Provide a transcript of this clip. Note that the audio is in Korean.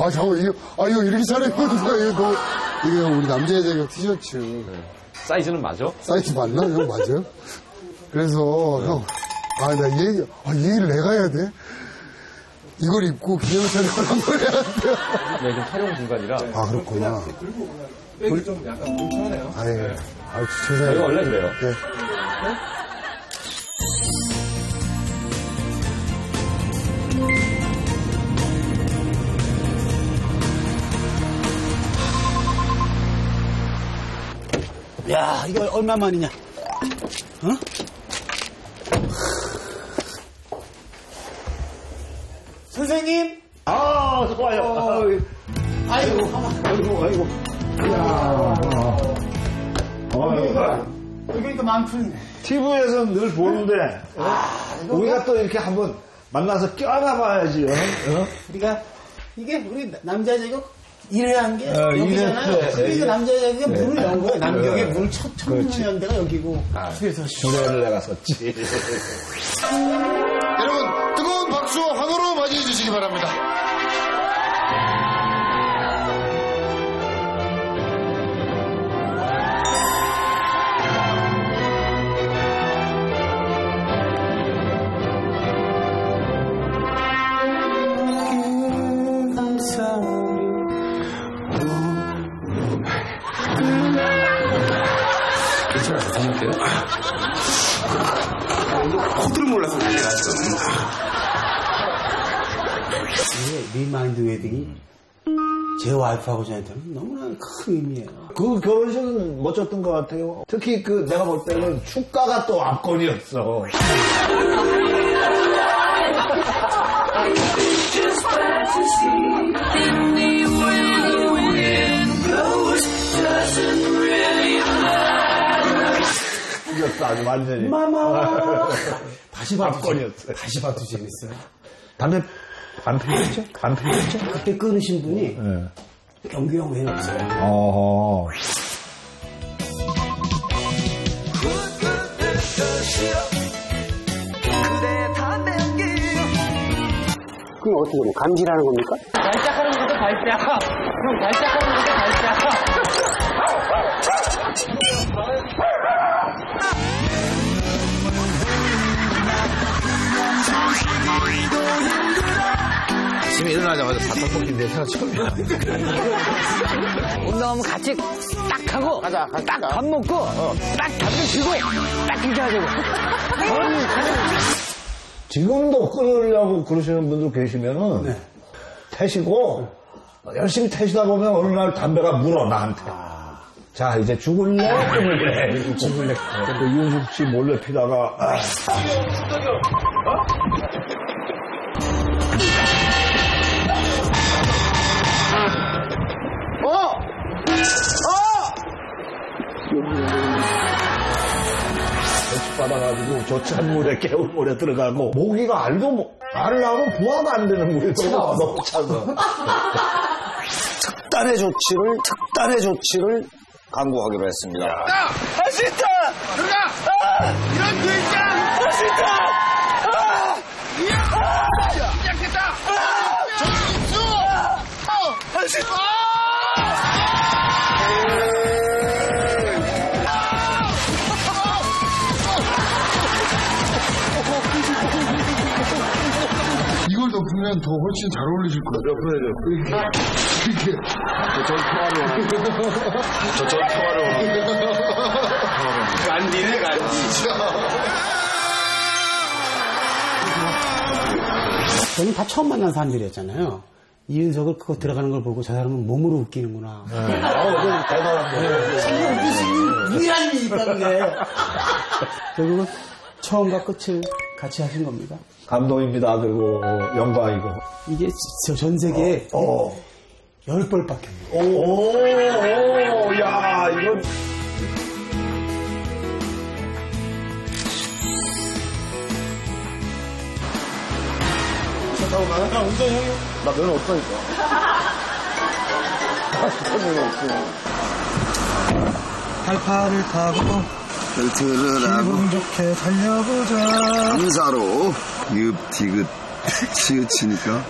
아, 잠깐만, 이거, 아, 이거 이렇게 차려입는 거야, 이거 너무, 이게 우리 남자의 자격 티셔츠. 사이즈는 맞아? 사이즈 맞나? 형 맞아요? 그래서, 형, 아, 나이 얘기, 아, 이 얘기를 내가 해야 돼? 이걸 입고 기념 촬영을 한번 해야 돼. 네, 지금 촬영 중간이라. 아, 그렇구나. 백이 좀 약간. 아예, 아, 저희가 죄송해요. 원래 그래요. 네. 야, 이거 얼마만이냐? 어? 선생님? 아, 좋아요. 아이고, 가만. 아이고, 아이고. 여기니까 마음 풀리네. TV에서는 늘 보는데, 어? 우리가 또 이렇게 한번 만나서 껴안아 봐야지, 어? 어? 우리가, 이게 우리 남자 제국 일회한 게 어, 여기잖아요. 일회 때. 그러니까 남자 제국에 네. 물을 연 거예요. 남경에 네. 물 첫, 천년대가 여기고. 그래서 노래를 내가 썼지. 여러분, 뜨거운 박수와 환호로 맞이해 주시기 바랍니다. 괜찮아요. 생각해요? 코드를 몰라서 난리가 지금. 이게 remind wedding이 제 와이프하고 저한테는 너무나 큰 의미예요. 그 결혼식은 멋졌던 것 같아요. 특히 그 내가 볼 때는 축가가 또 압권이었어. 아주 완전히. 마마! 다시 봐도, 압권이었어요. 재- 다시 봐도 재밌어요. 담배 안 피웠죠? 안 피웠죠? 그때 끊으신 분이 네. 경규 형 외에는 없어요. 어. 그럼 어떻게 뭐 감지라는 겁니까? 발작하는 것도 발작. 형 발작하는 것도 발작. 아침에 일어나자마자 바짝 볶인데 생각 처음이야. 운동하면 같이 딱 하고 딱밥 먹고 딱 담배 피고 딱 이렇게 하자고. 지금도 끊으려고 그러시는 분들 계시면은 태시고 열심히 태시다 보면 어느 날 담배가 물어 나한테. 자 이제 죽을래? 끊을래? 죽을래. 그 이윤숙 씨 몰래 피다가 아, 대 받아가지고 저 찬물에 깨운 물에 들어가고 모기가 알도 뭐 알을 나오면 부화가 안 되는 물이 너무 너무 차서. 특단의 조치를 특단의 조치를 강구하기로 했습니다. 할 수 있다! 들어가! 아! 이런 글자! 할수 있다! 덮으면 더 훨씬 잘 어울리실 거예요. 이렇게, 이렇게. 저전 평화로. 간디네, 간디. 저는 다 처음 만난 사람들이었잖아요. 이윤석을 그거 들어가는 걸 보고 저 사람은 몸으로 웃기는구나. 어, 대단한 거. 유일한 일이 있다는 게. 결국은 처음과 끝을 같이 하신 겁니다. 감동입니다. 그리고 어, 영광이고. 이게 저전 세계에 어. 열 벌밖에 없네요. 오, 오, 야, 이건. 차 타고 가요? 야, 운전 형이. 나 면허 없다니까. 면허 없어. 팔팔을 타고 벨트를 하고 좋게 달려보자. 감사로 유티긋 치우치니까